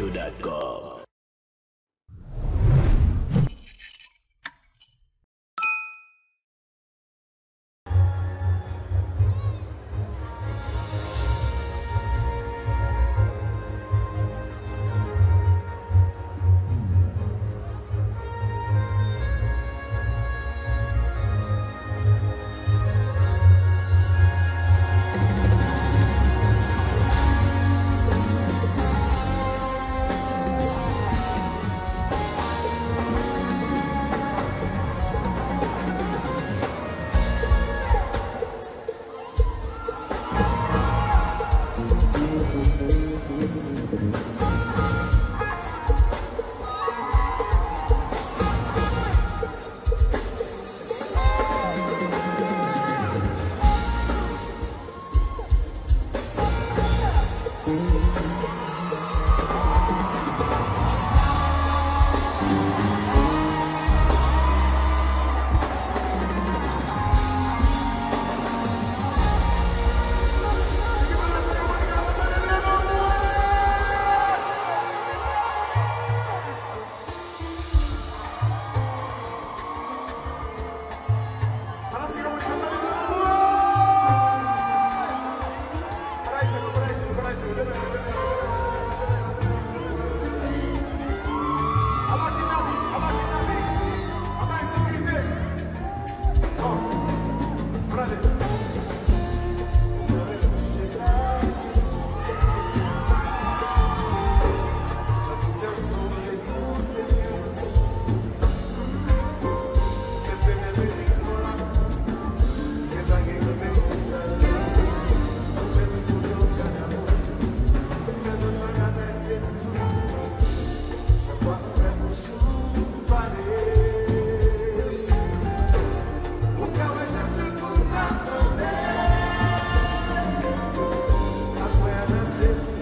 Show.com. you. Выбирайся, выбирайся, выбирайся, выбирай, выбирай, выбирай. nascer.